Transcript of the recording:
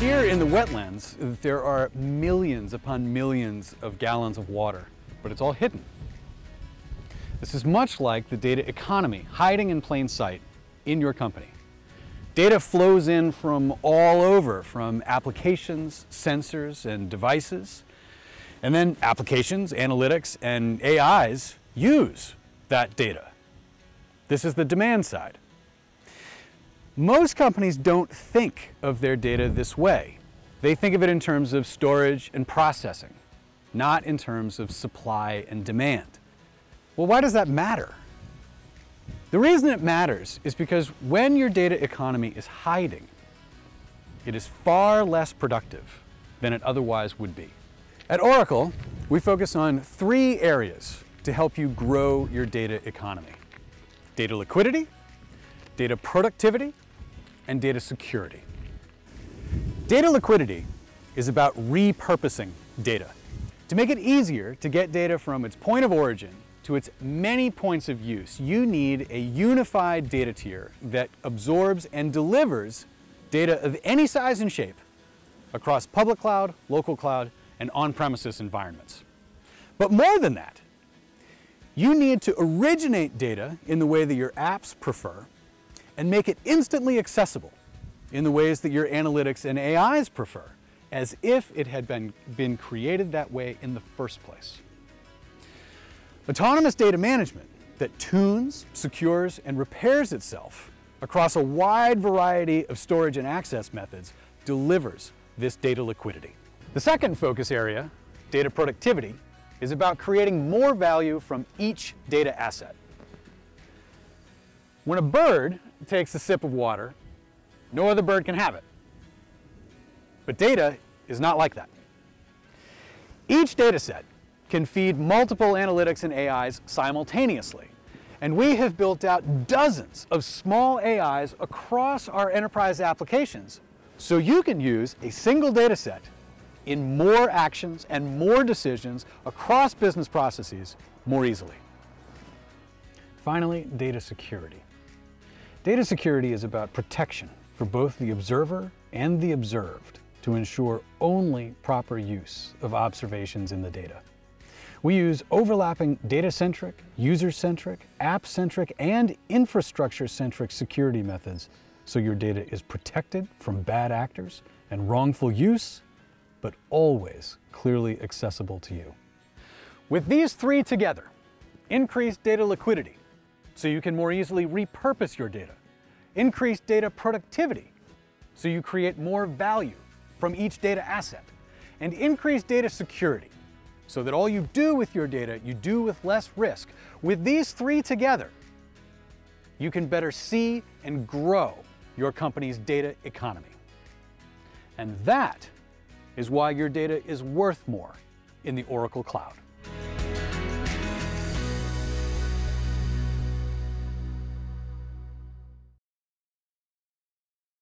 Here in the wetlands, there are millions upon millions of gallons of water, but it's all hidden. This is much like the data economy hiding in plain sight in your company. Data flows in from all over, from applications, sensors, and devices. And then applications, analytics, and AIs use that data. This is the demand side. Most companies don't think of their data this way. They think of it in terms of storage and processing, not in terms of supply and demand. Well, why does that matter? The reason it matters is because when your data economy is hiding, it is far less productive than it otherwise would be. At Oracle, we focus on three areas to help you grow your data economy. Data liquidity, data productivity, and data security. Data liquidity is about repurposing data. To make it easier to get data from its point of origin to its many points of use, you need a unified data tier that absorbs and delivers data of any size and shape across public cloud, local cloud, and on-premises environments. But more than that, you need to originate data in the way that your apps prefer and make it instantly accessible in the ways that your analytics and AIs prefer, as if it had been, been created that way in the first place. Autonomous data management that tunes, secures, and repairs itself across a wide variety of storage and access methods delivers this data liquidity. The second focus area, data productivity, is about creating more value from each data asset. When a bird takes a sip of water, no other bird can have it. But data is not like that. Each data set can feed multiple analytics and AIs simultaneously. And we have built out dozens of small AIs across our enterprise applications so you can use a single data set in more actions and more decisions across business processes more easily. Finally, data security. Data security is about protection for both the observer and the observed to ensure only proper use of observations in the data. We use overlapping data-centric, user-centric, app-centric, and infrastructure-centric security methods so your data is protected from bad actors and wrongful use, but always clearly accessible to you. With these three together, increased data liquidity, so you can more easily repurpose your data, increase data productivity, so you create more value from each data asset, and increase data security, so that all you do with your data, you do with less risk. With these three together, you can better see and grow your company's data economy. And that is why your data is worth more in the Oracle Cloud.